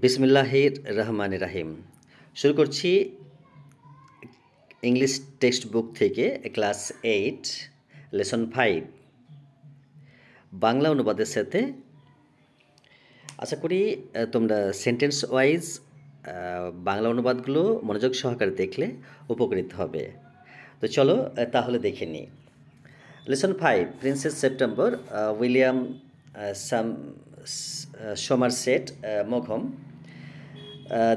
বিসমিল্লাহির রহমান রাহিম শুরু করছি ইংলিশ টেক্সট বুক থেকে class eight, lesson five. Bangla অনুবাদের সাথে আশা করি তোমরা সেন্টেন্স ওয়াইজ বাংলা অনুবাদগুলো মনোযোগ সহকারে দেখলে উপকৃত হবে। তো চলো তাহলে দেখে নিই। Lesson five, princess September William some Somerset মঘম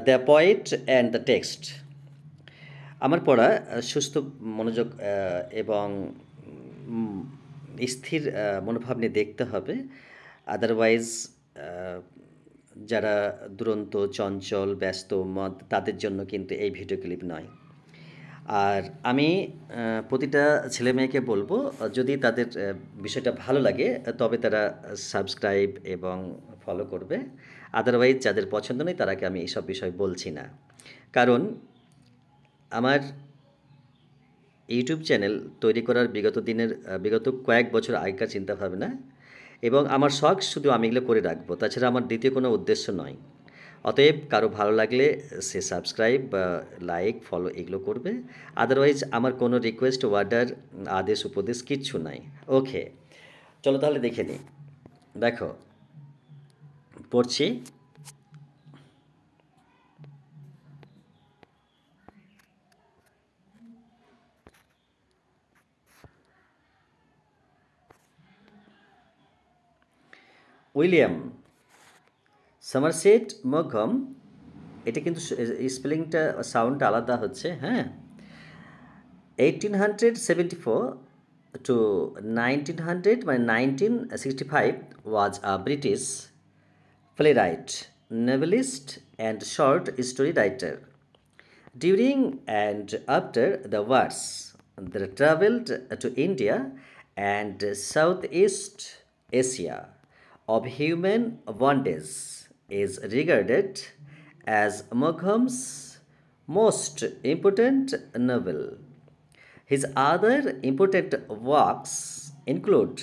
the poet and the text. আমার পড়া সুস্থ মনোযোগ এবং স্থির মনোভাব নিয়ে দেখতে হবে। আদারওয়াইজ যারা দুরন্ত, চঞ্চল, ব্যস্ত, মদ, তাদের জন্য কিন্তু এই ভিডিও ক্লিপ নয়। আর আমি প্রতিটা ছেলে মেয়েকে বলব, যদি তাদের বিষয়টা ভালো লাগে, তবে তারা সাবস্ক্রাইব এবং ফলো করবে। আদারওয়াইজ যাদের পছন্দ নেই, তারাকে আমি এইসব বিষয় বলছি না। কারণ, আমার ইউটিউব চ্যানেল তৈরি করার বিগত দিনের বিগত কয়েক বছর আগেকার চিন্তাভাবনা এবং আমার শখ শুধু আমি এগুলো করে রাখব। তাছাড়া আমার দ্বিতীয় কোনো উদ্দেশ্য নয়। অতএব কারও ভালো লাগলে সে সাবস্ক্রাইব বা লাইক ফলো এগুলো করবে। আদারওয়াইজ আমার কোনো রিকোয়েস্ট ওয়ার্ডার আদেশ, উপদেশ কিচ্ছু নাই। ওকে চলো তাহলে দেখে নিই। দেখো, পড়ছি। উইলিয়াম সমারসেট মগম, এটা কিন্তু স্পেলিংটা, সাউন্ডটা আলাদা হচ্ছে হ্যাঁ? Eighteen hundred seventy four to nineteen hundred মানে nineteen sixty five was a British playwright novelist and short story writer during and after the wars the travelled to India and South East Asia of human bondage is regarded as Mugham's most important novel. His other important works include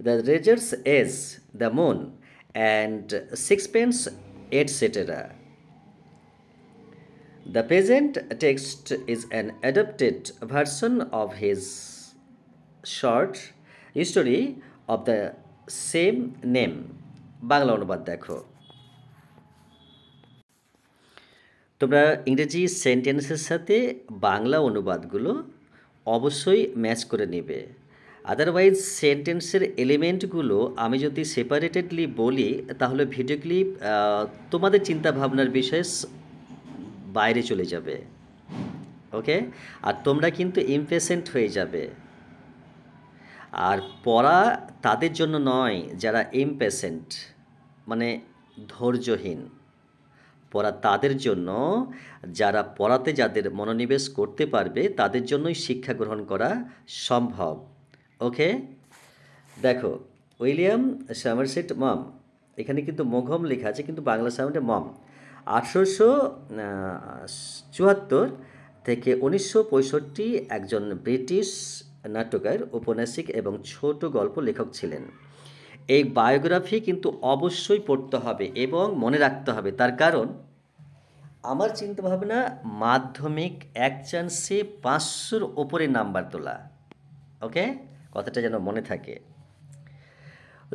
The Razor's Edge, The Moon, and Sixpence, etc. The present text is an adapted version of his short story of the same name. Bangla অনুবাদ দেখো তোমরা ইংরেজি সেন্টেন্সের সাথে বাংলা অনুবাদগুলো অবশ্যই match করে নেবে। Otherwise সেন্টেন্সের এলিমেন্টগুলো আমি যদি সেপারেটেডলি বলি, তাহলে ভিডিও ক্লিপ তোমাদের চিন্তা ভাবনার বিষয়ে স- বাইরে চলে যাবে। ওকে আর তোমরা কিন্তু ইমপেশেন্ট হয়ে যাবে। আর পড়া তাদের জন্য নয়, যারা ইমপেশেন্ট মানে ধৈর্যহীন। পড়া তাদের জন্য, যারা পড়াতে যাদের মনোনিবেশ করতে পারবে, তাদের জন্যই শিক্ষা গ্রহণ করা সম্ভব। ওকে দেখো, উইলিয়াম সামারসেট মম, এখানে কিন্তু মোঘম লেখা আছে, কিন্তু বাংলা সাউন্ডে মম। আঠেরোশো চুয়াত্তর থেকে উনিশশো পঁয়ষট্টি একজন ব্রিটিশ নাট্যকার, ঔপন্যাসিক এবং ছোট গল্প লেখক ছিলেন। এই বায়োগ্রাফি কিন্তু অবশ্যই পড়তে হবে এবং মনে রাখতে হবে। তার কারণ আমার চিন্তাভাবনা মাধ্যমিক এক চান্সে পাঁচশোর ওপরে নাম্বার তোলা। ওকে? কথাটা যেন মনে থাকে।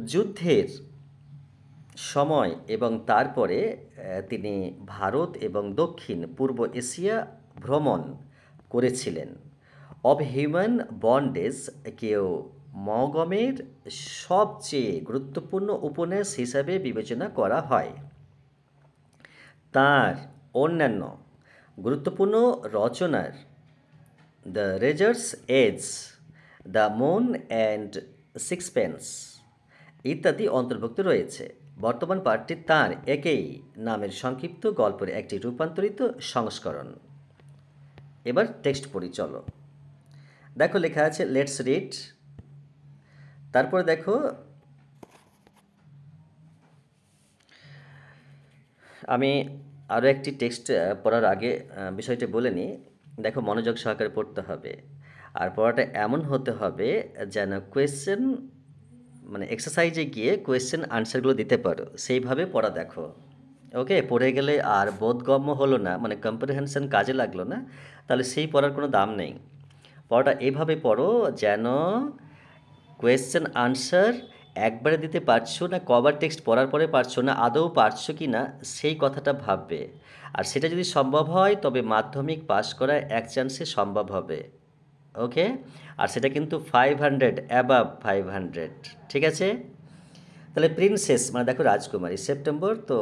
যুদ্ধের সময় এবং তারপরে তিনি ভারত এবং দক্ষিণ পূর্ব এশিয়া ভ্রমণ করেছিলেন। অব হিউম্যান বন্ডেজ কেউ মগমের সবচেয়ে গুরুত্বপূর্ণ উপন্যাস হিসাবে বিবেচনা করা হয়। তার অন্যান্য গুরুত্বপূর্ণ রচনার the razor's edge the moon and sixpence ইত্যাদি অন্তর্ভুক্ত রয়েছে। বর্তমান পাঠটি তার একেই নামের সংক্ষিপ্ত গল্পের একটি রূপান্তরিত সংস্করণ। এবার টেক্সট পড়ি, চলো। দেখো, লেখা আছে লেটস রিড তারপরে দেখো, আমি আরও একটি টেক্সট পড়ার আগে বিষয়টি বলে নিই। দেখো, মনোযোগ সহকারে পড়তে হবে। আর পড়াটা এমন হতে হবে যেন কোয়েশ্চেন মানে এক্সারসাইজে গিয়ে কোয়েশ্চেন আনসারগুলো দিতে পারো। সেইভাবে পড়া দেখো। ওকে পড়ে গেলে আর বোধগম্য হলো না মানে কম্প্রিহেনশন কাজে লাগল না, তাহলে সেই পড়ার কোনো দাম নেই। পড়াটা এইভাবে পড়ো যেন কোয়েশ্চেন আনসার একবারে দিতে পারছ না কভার টেক্সট পড়ার পরে পারছ না, আদৌ পারছ কি না, সেই কথাটা ভাববে। আর সেটা যদি সম্ভব হয়, তবে মাধ্যমিক পাশ করা এক চান্সে সম্ভব হবে। ওকে আর সেটা কিন্তু five hundred above five hundred ঠিক আছে? তাহলে প্রিন্সেস মানে দেখো রাজকুমারী সেপ্টেম্বর তো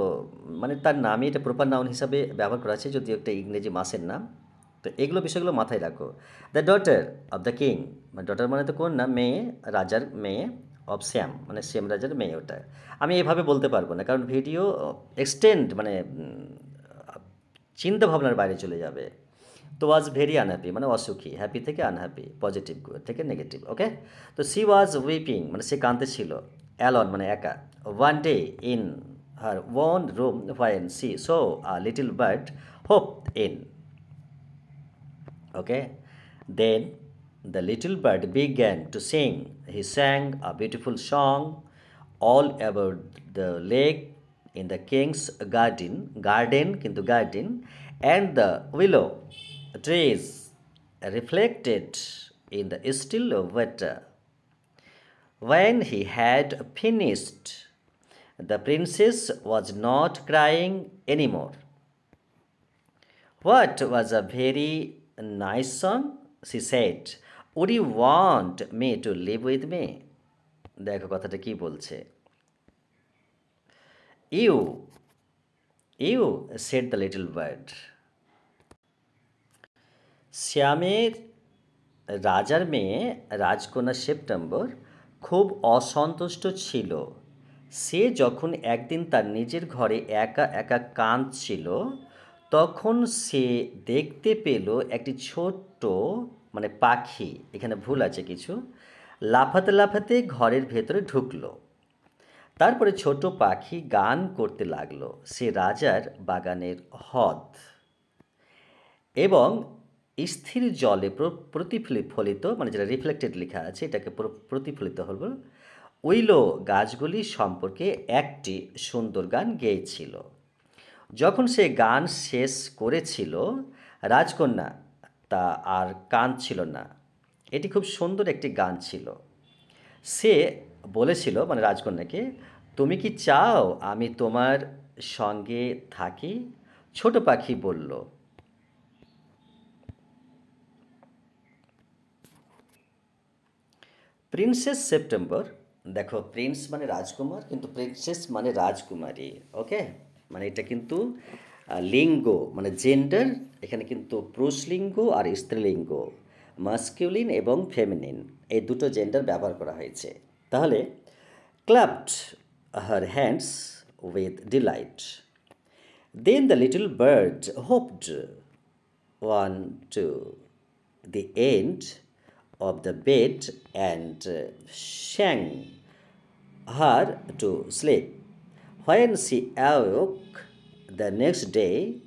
মানে তার নামই এটা প্রপার নাউন হিসাবে ব্যবহার করা আছে, যদিও একটা ইংরেজি মাসের নাম। তো এগুলো বিষয়গুলো মাথায় রাখো। The daughter of the king মানে ডটার মানে তো কোন না, মেয়ে, রাজার মেয়ে। অফ শ্যাম মানে শ্যাম রাজার মেয়ে ওটা আমি এভাবে বলতে পারব না, কারণ ভিডিও এক্সটেন্ড মানে চিন্তা ভাবনার বাইরে চলে যাবে। তো ওয়াজ ভেরি আনহ্যাপি মানে অসুখী হ্যাপি থেকে আনহ্যাপি পজিটিভ থেকে নেগেটিভ ওকে তো সি ওয়াজ উইপিং মানে সে কাঁদতে ছিল অ্যালন মানে একা। One day in her one room when she saw a little bird hop in okay then the little bird began to sing. He sang a beautiful song all about the lake in the king's garden, garden, kintu garden, and the willow trees reflected in the still water. When he had finished, the princess was not crying anymore. What was a very nice song, she said Would you want me to live with me? দেখো কথাটা কি বলছে? You you said the little bird শ্যামের রাজার মেয়ে রাজকন্যা September খুব অসন্তুষ্ট ছিল। সে যখন একদিন তার নিজের ঘরে একা একা কাঁদছিল, তখন সে দেখতে পেল একটি ছোট্ট মানে পাখি, এখানে ভুল আছে কিছু, লাফাতে লাফাতে ঘরের ভেতরে ঢুকলো। তারপরে ছোট পাখি গান করতে লাগল, সে রাজার বাগানের হদ এবং স্থির জলে প্রতিফলিত মানে যেটা রিফ্লেক্টেড লেখা আছে, এটাকে প্রতিফলিত হল, উইলো গাছগুলি সম্পর্কে একটি সুন্দর গান গেয়েছিল। যখন সে গান শেষ করেছিল, রাজকন্যা তা আর কান ছিল না। এটি খুব সুন্দর একটি গান ছিল। সে বলেছিল মানে রাজকন্যাকে, তুমি কি চাও আমি তোমার সঙ্গে থাকি? ছোট পাখি বলল। প্রিন্সেস সেপ্টেম্বর, দেখো, প্রিন্স মানে রাজকুমার, কিন্তু প্রিন্সেস মানে রাজকুমারী, ওকে? মানে এটা কিন্তু লিঙ্গ মানে জেন্ডার এখানে কিন্তু পুরুষলিঙ্গ আর স্ত্রীলিঙ্গ মাস্কিউলিন এবং ফেমিনিন এই দুটো জেন্ডার ব্যবহার করা হয়েছে তাহলে clapped her hands with delight then the little bird hopped on to the end of the bed and sang her to to sleep. She awoke the next day,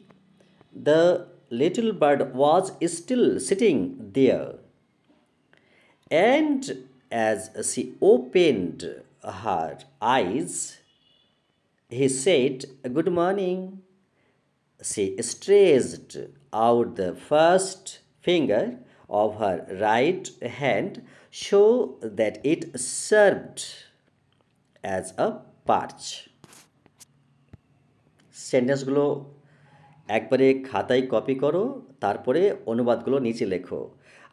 the little bird was still sitting there. And as she opened her eyes, he said, Good morning. She stretched out the first finger of her right hand show that it served as a perch. সেন্টেন্সগুলো একবারে খাতায় copy করো, তারপরে অনুবাদগুলো নিচে লেখো।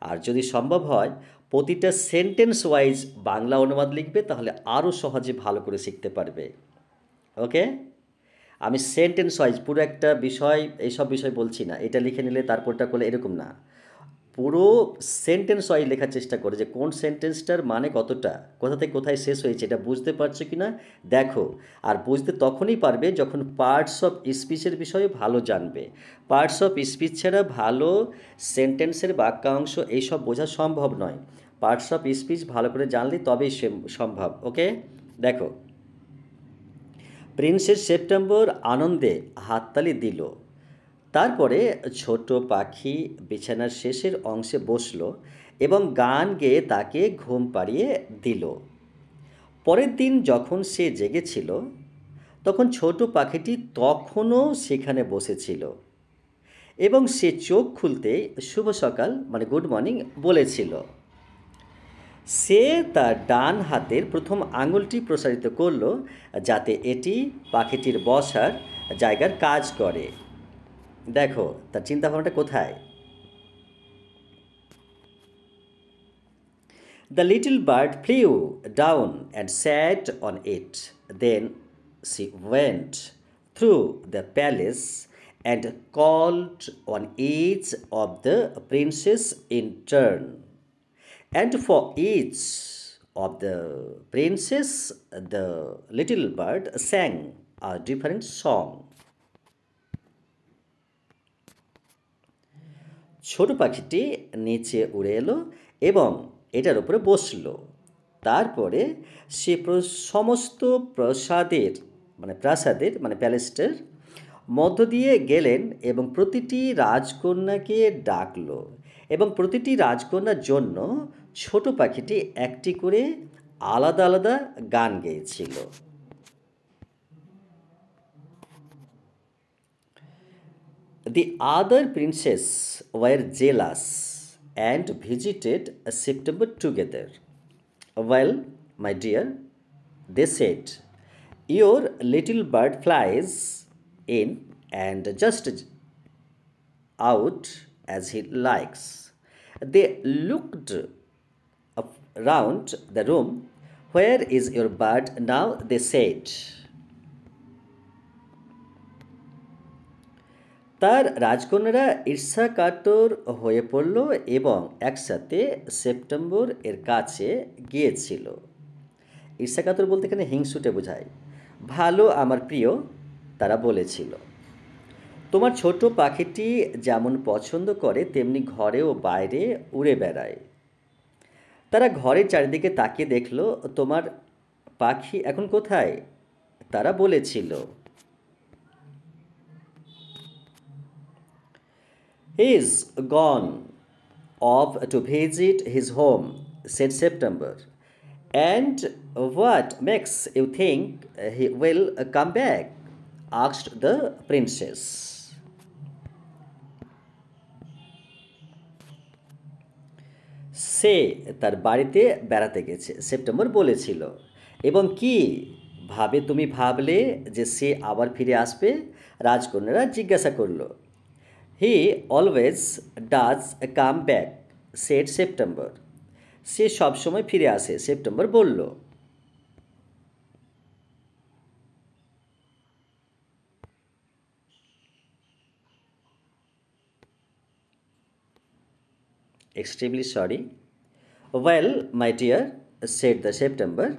আর যদি সম্ভব হয়, প্রতিটা সেন্টেন্স ওয়াইজ বাংলা অনুবাদ লিখবে, তাহলে আরও সহজে ভালো করে শিখতে পারবে। ওকে? আমি সেন্টেন্স ওয়াইজ পুরো একটা বিষয়, এইসব বিষয় বলছি না। এটা লিখে নিলে তারপরটা করলে এরকম না। পুরো সেন্টেন্স ওয়াইজ লেখার চেষ্টা করে যে কোন সেন্টেন্সটার মানে কতটা? কোথা থেকে কোথায় শেষ হয়েছে, এটা বুঝতে পারছ কি না দেখো, আর বুঝতে তখনই পারবে যখন পার্টস অফ স্পিচের বিষয়ে ভালো জানবে। পার্টস অফ স্পিচ ছাড়া ভালো সেন্টেন্সের বাক্যাংশ এইসব বোঝা সম্ভব নয়। পার্টস অফ স্পিচ ভালো করে জানলে তবেই সম্ভব, ওকে? দেখো, প্রিন্সেস সেপ্টেম্বর আনন্দে হাততালি দিল। তারপরে ছোট পাখি বিছানার শেষের অংশে বসল এবং গান গেয়ে তাকে ঘুম পাড়িয়ে দিল। পরের দিন যখন সে জেগেছিল, তখন ছোট পাখিটি তখনও সেখানে বসেছিল এবং সে চোখ খুলতে শুভ সকাল মানে গুড মর্নিং বলেছিল। সে তার ডান হাতের প্রথম আঙুলটি প্রসারিত করল যাতে এটি পাখিটির বসার জায়গার কাজ করে। দেখো তার চিন্তাভাবনাটা কোথায় The little bird flew down and sat on it. Then she went through the palace and called on each of the princes in turn. And for each of the princes, the little bird sang a different song. ছোট পাখিটি নিচে উড়ে এলো এবং এটার উপরে বসল। তারপরে সে সমস্ত প্রসাদের মানে প্রাসাদের মানে প্যালেসটার মধ্য দিয়ে গেলেন এবং প্রতিটি রাজকন্যাকে ডাকলো এবং প্রতিটি রাজকন্যার জন্য ছোট পাখিটি একটি করে আলাদা আলাদা গান গেয়েছিল। The other princes were jealous and visited September together. Well, my dear, they said, Your little bird flies in and just out as he likes. They looked around the room. Where is your bird now? They said. তার রাজকন্যারা ঈর্ষাকাতর হয়ে পড়ল এবং একসাথে September এর কাছে গিয়েছিল। ঈর্ষাকাতর বলতে এখানে হিংসুটে বোঝায়। ভালো আমার প্রিয়, তারা বলেছিল। তোমার ছোট পাখিটি যেমন পছন্দ করে, তেমনি ঘরে ও বাইরে উড়ে বেড়ায়। তারা ঘরের চারিদিকে তাকিয়ে দেখল, তোমার পাখি এখন কোথায়? তারা বলেছিল। Is gone off to visit his home, said September. And what makes you think he will come back? asked the princess. সে তার বাড়িতে বেড়াতে গেছে সেপ্টেম্বর বলেছিল এবং কি ভাবে তুমি ভাবলে যে সে আবার ফিরে আসবে রাজকন্যারা জিজ্ঞাসা করল He always does come back set September সে সবসময় ফিরে আসে সেপ্টেম্বর বলল extremely sorry. Well, my dear, said the September,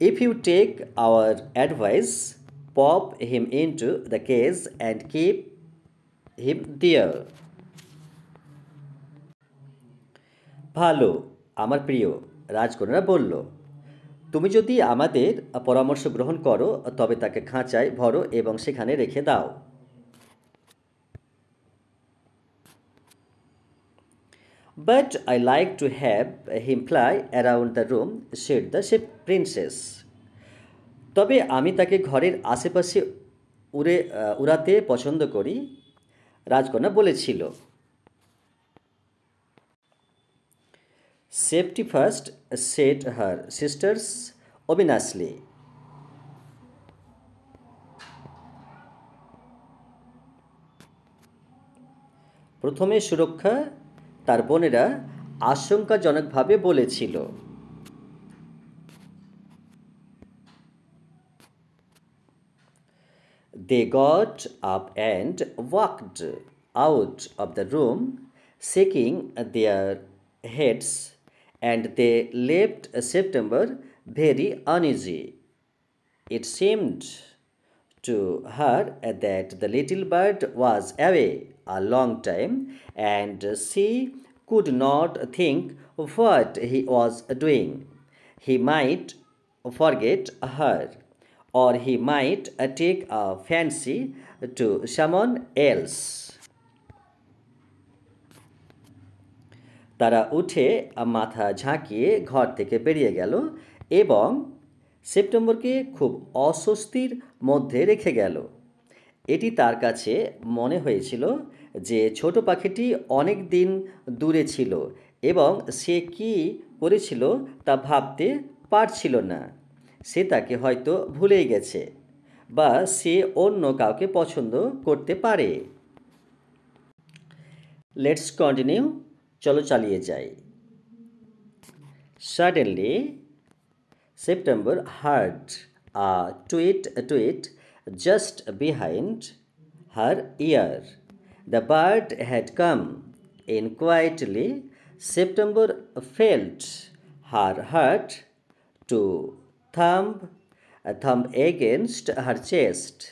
if you take our advice, pop him into the case and keep him there. ভালো আমার প্রিয় রাজকন্যারা বলল তুমি যদি আমাদের পরামর্শ গ্রহণ করো তবে তাকে খাঁচায় ভরো এবং সেখানে রেখে দাও But I like to have him fly around the room, said the ship princess. তবে আমি তাকে ঘরের আশেপাশে উড়ে উড়াতে পছন্দ করি রাজকন্যা বলেছিল। Safety first said her sisters ominously প্রথমে সুরক্ষা তার বোনেরা আশঙ্কাজনকভাবে বলেছিল। They got up and walked out of the room, shaking their heads, and they left September very uneasy. It seemed to her that the little bird was away a long time, and she could not think what he was doing. He might forget her or he might take a fancy to someone else. তারা উঠে মাথা ঝাঁকিয়ে ঘর থেকে বেরিয়ে গেল এবং সেপ্টেম্বরকে খুব অস্বস্তির মধ্যে রেখে গেল এটি তার কাছে মনে হয়েছিল যে ছোট পাখিটি অনেক দিন দূরে ছিল এবং সে কি করেছিল তা ভাবতে পারছিল না সে তাকে হয়তো ভুলেই গেছে বা সে অন্য কাউকে পছন্দ করতে পারে। লেটস কন্টিনিউ চলো চালিয়ে যাই। Suddenly September heard a tweet tweet just behind her ear the bird had come in quietly September felt her heart to thumb uh, thumb against her chest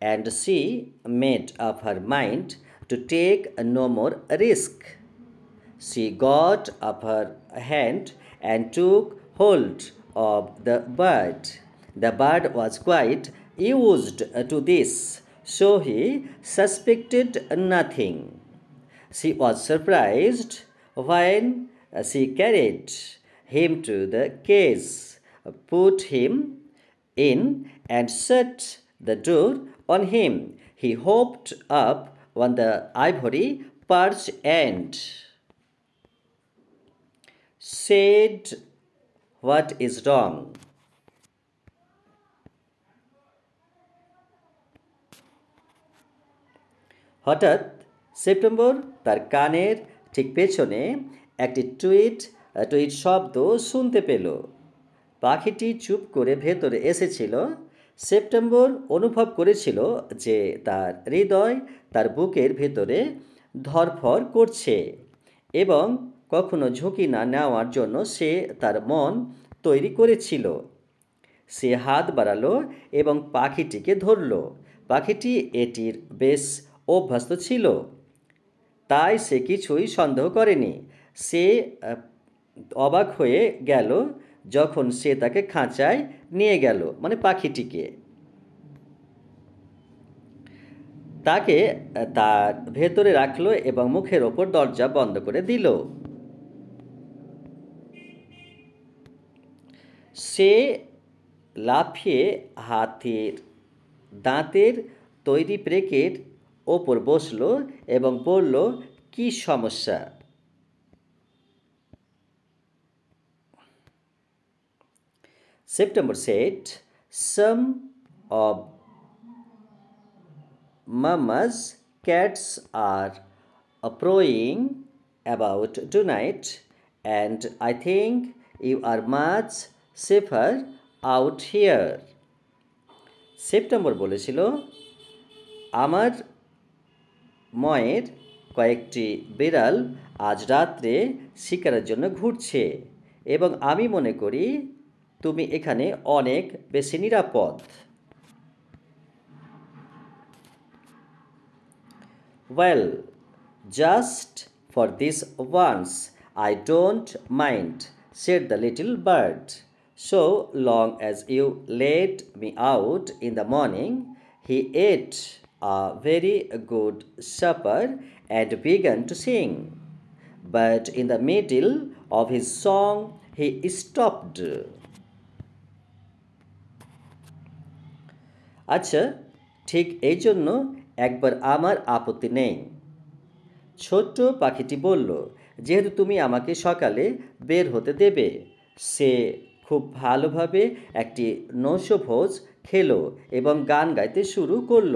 and she made up her mind to take no more risk. She got up her hand and took hold of the bird. The bird was quite used to this so he suspected nothing. She was surprised when she carried him to the cage, put him in, and shut the door on him. He hopped up on the ivory perch and said, What is wrong? হঠাৎ September তার কানের ঠিক পেছনে একটি tweet tweet শব্দ শুনতে পেল পাখিটি চুপ করে ভেতরে এসেছিল। সেপ্টেম্বর অনুভব করেছিল যে তার হৃদয় তার বুকের ভেতরে ধরফর করছে এবং কখনো ঝুঁকি না নেওয়ার জন্য সে তার মন তৈরি করেছিল। সে হাত বাড়ালো এবং পাখিটিকে ধরল। পাখিটি এটির বেশ অভ্যস্ত ছিল। তাই সে কিছুই সন্দেহ করেনি। সে অবাক হয়ে গেল যখন সে তাকে খাঁচায় নিয়ে গেল মানে পাখিটিকে। তাকে তার ভেতরে রাখল এবং মুখের ওপর দরজা বন্ধ করে দিল। সে লাফিয়ে হাতের দাঁতের তৈরি ব্রেকের ওপর বসল এবং বলল, কি সমস্যা? September said some of mama's cats are prowling about tonight and I think you are much safer out here. September বলেছিল আমার ময়ের কয়েকটি বিড়াল আজ রাত্রে শিকারের জন্য ঘুরছে এবং আমি মনে করি তুমি এখানে অনেক বেশি নিরাপদ well just for this once I don't mind said the little bird so long as you let me out in the morning he ate a very good supper and began to sing. But in the middle of his song, he stopped. আচ্ছা ঠিক এই জন্য একবার আমার আপত্তি নেই। ছোট্ট পাখিটি বলল, যেহেতু তুমি আমাকে সকালে বের হতে দেবে, সে খুব ভালোভাবে একটি নৈশভোজ খেলো এবং গান গাইতে শুরু করল,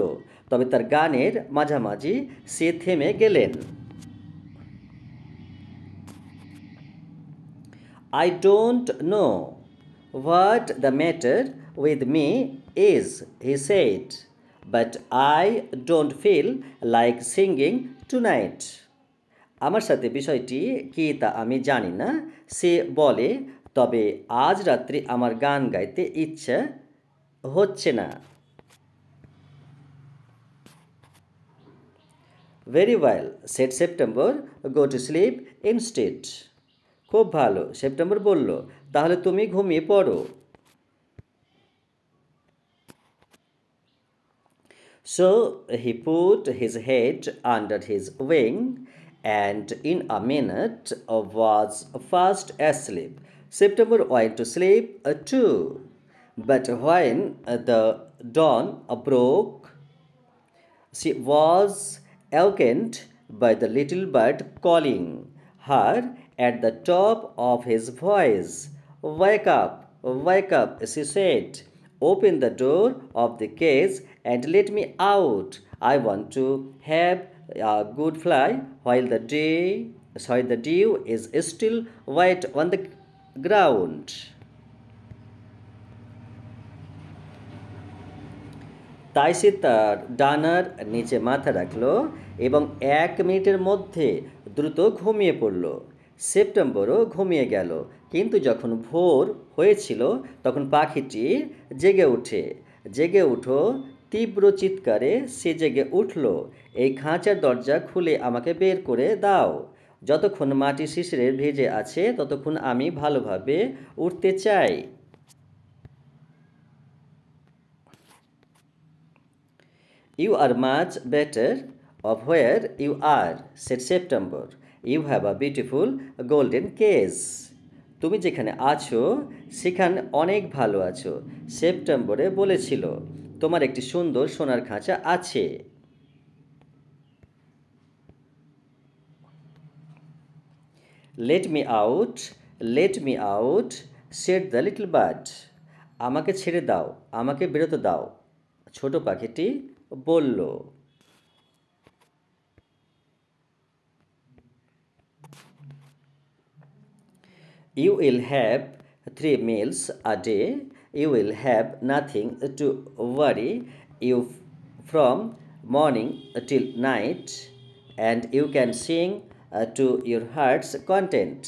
তবে তার গানের মাঝামাঝি সে থেমে গেলেন। I don't know what the matter with me he said but I don't feel like singing tonight আমার সাথে বিষয়টি কি তা আমি জানি না। সে বলে, তবে আজ রাত্রি আমার গান গাইতে ইচ্ছা হচ্ছে না। Very well said September go to sleep instead খুব ভালো সেপ্টেম্বর বলল, তাহলে তুমি ঘুমিয়ে পড়ো। So he put his head under his wing and in a minute was fast asleep. September went to sleep uh, too. But when uh, the dawn broke, she was awakened by the little bird calling her at the top of his voice. Wake up, wake up, she said. Open the door of the cage and let me out. I want to have a good fly while the day, sorry, the dew is still wet on the ground. তাই সে তার ডানার নিচে মাথা রাখল এবং এক মিনিটের মধ্যে দ্রুত ঘুমিয়ে পড়ল সেপ্টেম্বরও ঘুমিয়ে গেল কিন্তু যখন ভোর হয়েছিল তখন পাখিটি জেগে ওঠে জেগে উঠো তীব্র চিৎকারে সে জেগে উঠল, এই খাঁচার দরজা খুলে আমাকে বের করে দাও যতক্ষণ মাটি শিশিরে ভেজে আছে, ততক্ষণ আমি ভালোভাবে উঠতে চাই you are much better off where you are said September. You have a beautiful golden case. তুমি যেখানে আছো, সেখানে অনেক ভালো আছো সেপ্টেম্বরে বলেছিল তোমার একটি সুন্দর সোনার খাঁচা আছে let me out let me out said the little bird আমাকে ছেড়ে দাও, আমাকে বেরোতে দাও, ছোট পাখিটি বলল you will have three meals a day. You will have nothing to worry you from morning till night, and you can sing uh, to your heart's content.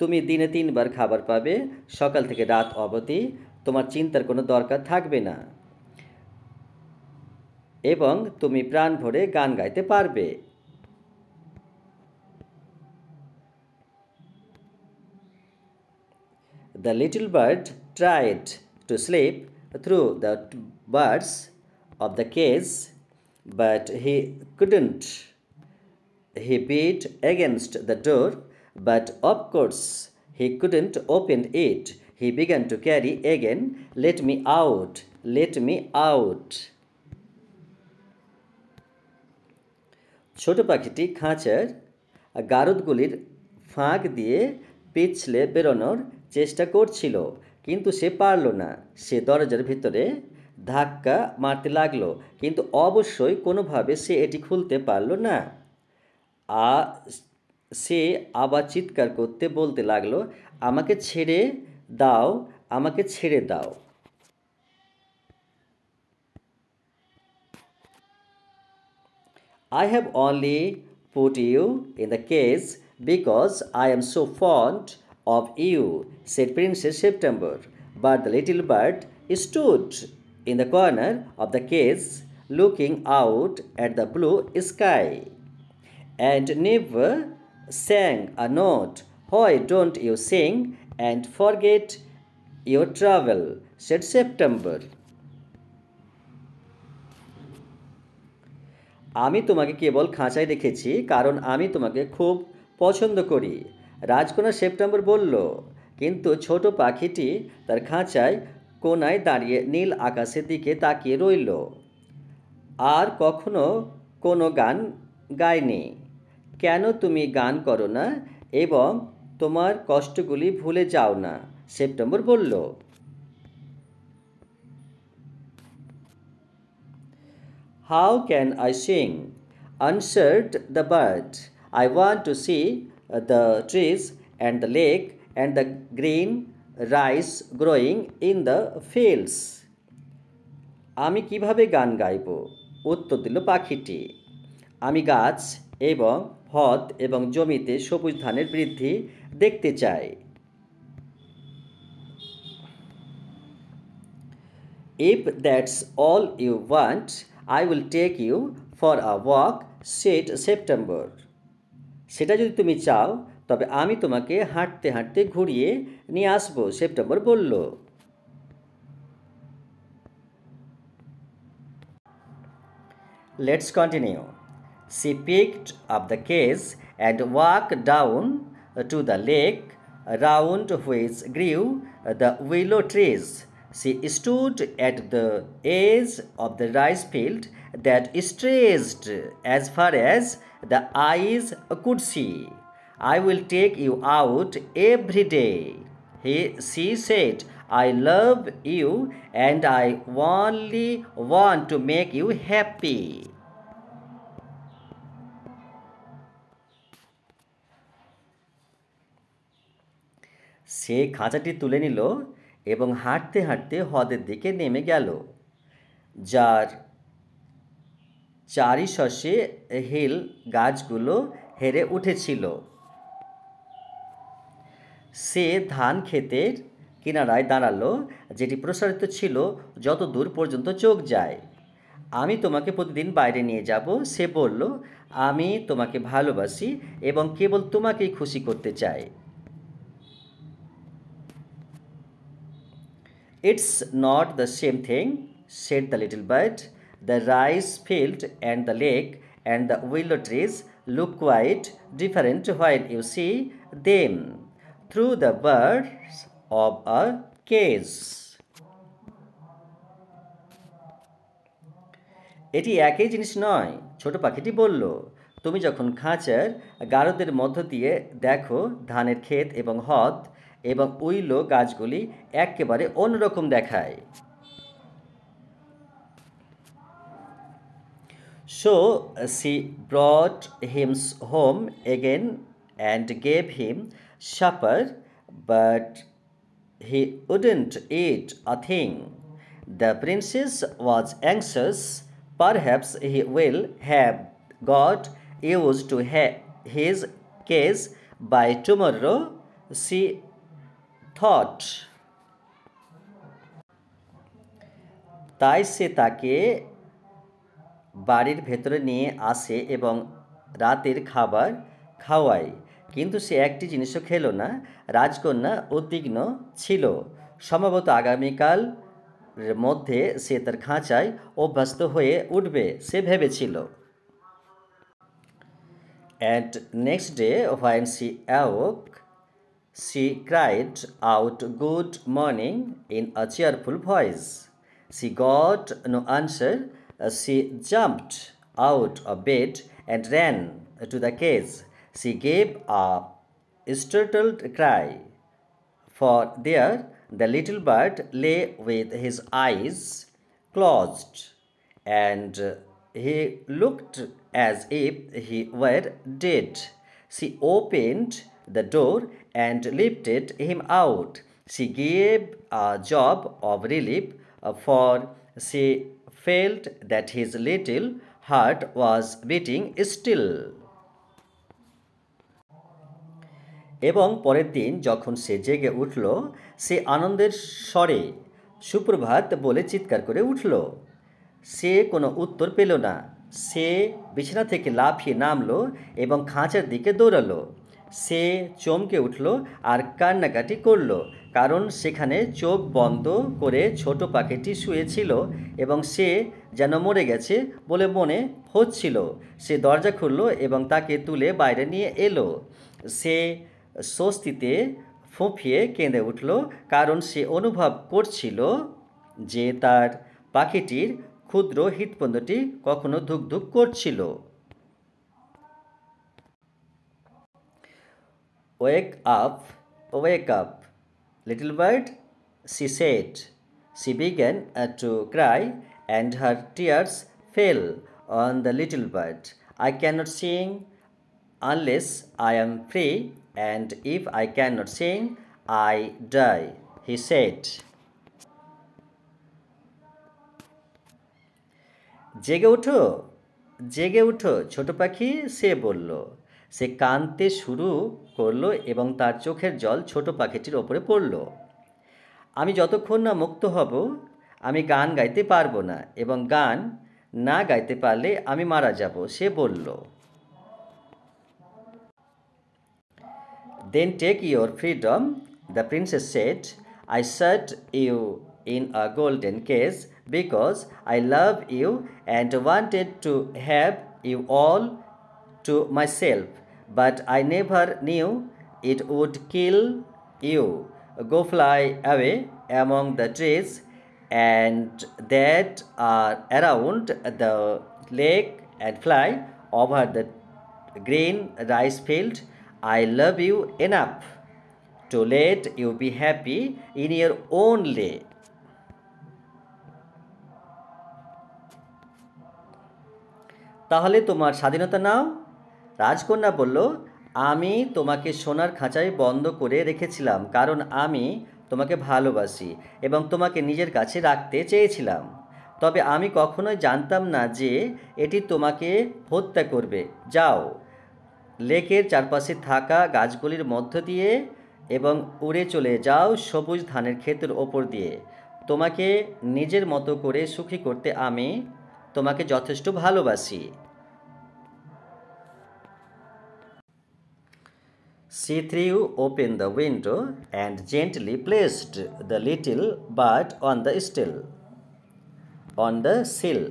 তুমি দিনে তিনবার খাবার পাবে সকাল থেকে রাত অবধি তোমার চিন্তার কোনো দরকার থাকবে না এবং তুমি প্রাণ ভরে গান গাইতে পারবে The little bird tried to sleep through the bars of the cage, but he couldn't. He beat against the door, but of course he couldn't open it. He began to carry again, Let me out, let me out. ছোট পাখিটি খাঁচার গারদগুলির ফাঁক দিয়ে পিছলে বেরোনোর চেষ্টা করছিল কিন্তু সে পারল না। সে দরজার ভিতরে ধাক্কা মারতে লাগল, কিন্তু অবশ্যই কোনোভাবে সে এটি খুলতে পারল না। আ, সে আবার চিৎকার করতে বলতে লাগল, আমাকে ছেড়ে দাও, আমাকে ছেড়ে দাও। I have only put you in the cage because I am so fond of you, said Princess September. But the little bird stood in the corner of the cage looking out at the blue sky and never sang a note. Why don't you sing and forget your travel? said September. আমি তোমাকে কেবল খাঁচায় রেখেছি কারণ আমি তোমাকে খুব পছন্দ করি রাজকন্যা সেপ্টেম্বর বলল, কিন্তু ছোট পাখিটি তার খাঁচায় কোনায় দাঁড়িয়ে নীল আকাশের দিকে তাকিয়ে রইল আর কখনো কোনো গান গায়নি কেন তুমি গান করো না এবং তোমার কষ্টগুলি ভুলে যাও না সেপ্টেম্বর বলল How can I sing? answered the bird. I want to see the trees and the lake and the green rice growing in the fields. আমি কীভাবে গান গাইব উত্তর দিল পাখিটি আমি গাছ এবং হদ এবং জমিতে সবুজ ধানের বৃদ্ধি দেখতে চাই If that's all you want, I will take you for a walk, said September. সেটা যদি তুমি চাও, তবে আমি তোমাকে হাঁটতে হাঁটতে ঘুরিয়ে নিয়ে আসব, সেপ্টেম্বর বলল। Let's continue she picked up the case and walk down to the lake round which grew the willow trees she stood at the edge of the rice field that stretched as far as the eyes could see. I will take you out every day. He, she said, I love you and I only want to make you happy. সে খাঁচাটি তুলে নিল এবং হাঁটতে হাঁটতে হ্রদের দিকে নেমে গেল যার চারিশস্যে হিল গাছগুলো হেরে উঠেছিল। সে ধান ক্ষেতের কিনারায় দাঁড়াল, যেটি প্রসারিত ছিল যত দূর পর্যন্ত চোখ যায়। আমি তোমাকে প্রতিদিন বাইরে নিয়ে যাব সে বলল। আমি তোমাকে ভালোবাসি এবং কেবল তোমাকেই খুশি করতে চাই। It's not the same thing said the little bird. The rice field and the lake and the willow trees look quite different when you see them through the birds of a cage. এটি একই জিনিস নয় ছোট পাখিটি বলল তুমি যখন খাঁচার গারদের মধ্য দিয়ে দেখো ধানের ক্ষেত এবং হদ এবং উইলো গাছগুলি একেবারে অন্যরকম দেখায় So she brought him home again and gave him supper, but he wouldn't eat a thing. The princess was anxious. Perhaps he will have got used to ha- his case by tomorrow, she thought. তাই সে তাকে বাড়ির ভেতরে নিয়ে আসে এবং রাতের খাবার খাওয়ায়। কিন্তু সে একটি জিনিসও খেলো না। রাজকন্যা উদ্বিগ্ন ছিল। সম্ভবত আগামীকাল মধ্যে সে তার খাঁচায় অভ্যস্ত হয়ে উঠবে সে ভেবেছিল। And next day when she awoke, she cried out good morning in a cheerful voice She got no answer. She jumped out of bed and ran to the cage. She gave a startled cry, for there the little bird lay with his eyes closed, and he looked as if he were dead. She opened the door and lifted him out. She gave a job of relief, uh, for she felt that his little heart was beating still. এবং পরের দিন যখন সে জেগে উঠল, সে আনন্দের স্বরে সুপ্রভাত বলে চিৎকার করে উঠল। সে কোনো উত্তর পেল না। সে বিছানা থেকে লাফিয়ে নামলো এবং খাঁচার দিকে দৌড়ালো। সে চমকে উঠল আর কান্নাকাটি করল, কারণ সেখানে চোখ বন্ধ করে ছোট পাখিটি শুয়েছিল এবং সে যেন মরে গেছে বলে মনে হচ্ছিল। সে দরজা খুলল এবং তাকে তুলে বাইরে নিয়ে এলো। সে স্বস্তিতে ফুঁফিয়ে কেঁদে উঠল, কারণ সে অনুভব করছিল যে তার পাখিটির ক্ষুদ্র হৃৎপন্দটি কখনো ধুকধুক করছিল। Wake up wake up little bird she said. She began uh, to cry, and her tears fell on the little bird. I cannot sing unless I am free, and if I cannot sing, I die, he said. জেগে উঠো জেগে উঠো ছোট পাখি সে বলল সে কাঁদতে শুরু করল এবং তার চোখের জল ছোট পাখিটির ওপরে পড়ল। আমি যতক্ষণ না মুক্ত হব আমি গান গাইতে পারব না এবং গান না গাইতে পারলে আমি মারা যাব সে বলল। Then take your freedom the princess said I set you in a golden case because I you and wanted to have you all to my myself, but I never knew it would kill you. Go fly away among the trees and that are around the lake and fly over the green rice field. I love you enough to let you be happy in your own way. তাহলে তোমার স্বাধীনতা নাও রাজকন্যা বলল, আমি তোমাকে সোনার খাঁচায় বন্ধ করে রেখেছিলাম, কারণ আমি তোমাকে ভালোবাসি এবং তোমাকে নিজের কাছে রাখতে চেয়েছিলাম। তবে আমি কখনোই জানতাম না যে এটি তোমাকে হত্যা করবে। যাও। লেকের চারপাশে থাকা গাছগুলির মধ্য দিয়ে এবং উড়ে চলে যাও সবুজ ধানের ক্ষেতের ওপর দিয়ে। তোমাকে নিজের মতো করে সুখী করতে আমি তোমাকে যথেষ্ট ভালোবাসি। She threw open the window and gently placed the little bird on the still on the sill.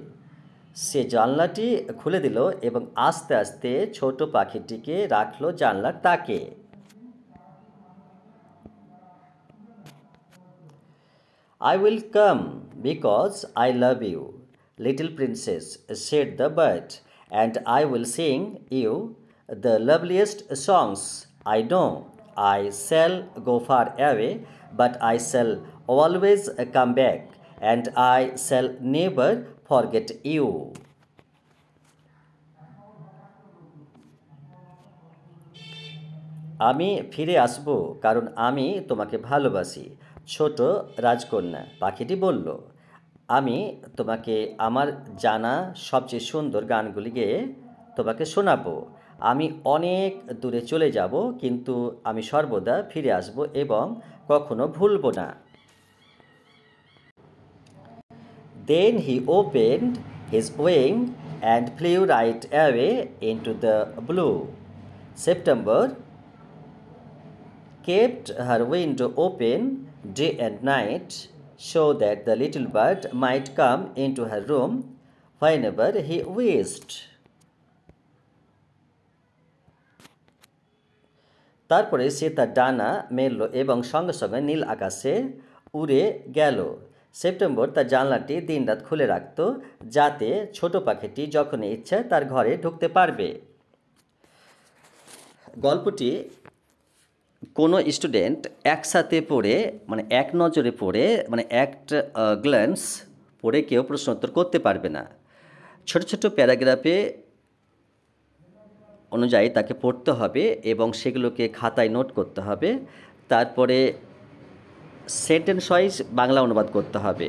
সে জানলাটি খুলে দিল এবং আস্তে আস্তে ছোট পাখিটিকে রাখল জানলার তাকে I will come because I love you, little princess, said the bird, and I will sing you the loveliest songs I know. I shall go far away, but I shall always come back, and I shall never forget you. আমি ফিরে আসব কারণ আমি তোমাকে ভালোবাসি ছোট রাজকন্যা পাখিটি বলল আমি তোমাকে আমার জানা সবচেয়ে সুন্দর গানগুলি গেয়ে তোমাকে শোনাবো আমি অনেক দূরে চলে যাব, কিন্তু আমি সর্বদা ফিরে আসব এবং কখনো ভুলব না। Then he opened his wing and flew right away into the blue September kept her window open day and night so that the little bird might come in to her room whenever he wished তারপরে সে তার ডানা মেলল এবং সঙ্গে সঙ্গে নীল আকাশে উড়ে গেল। সেপ্টেম্বর তার জানলাটি দিনরাত খুলে রাখত, যাতে ছোট পাখিটি যখন ইচ্ছা তার ঘরে ঢুকতে পারবে। গল্পটি কোনো স্টুডেন্ট একসাথে পড়ে মানে এক নজরে পড়ে মানে এক গ্ল্যান্স পড়ে কেউ প্রশ্ন উত্তর করতে পারবে না। ছোট ছোট প্যারাগ্রাফে অনুযায়ী তাকে পড়তে হবে এবং সেগুলোকে খাতায় নোট করতে হবে। তারপরে সেন্টেন্স ওয়াইজ বাংলা অনুবাদ করতে হবে।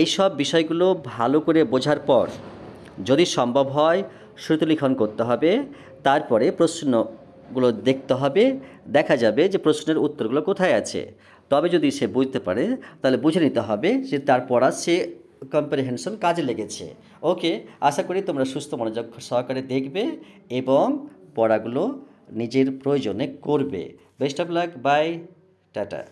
এই সব বিষয়গুলো ভালো করে বোঝার পর যদি সম্ভব হয় শ্রুতলিখন করতে হবে। তারপরে প্রশ্নগুলো দেখতে হবে। দেখা যাবে যে প্রশ্নের উত্তরগুলো কোথায় আছে। তবে যদি সে বুঝতে পারে তাহলে বুঝে নিতে হবে যে তার পড়া সে কম্প্রিহেনশন কাজে লেগেছে। ওকে, আশা করি তোমরা সুস্থ মনোযোগ সহকারে দেখবে এবং পড়াগুলো নিজের প্রয়োজনে করবে। Best of luck bye tata.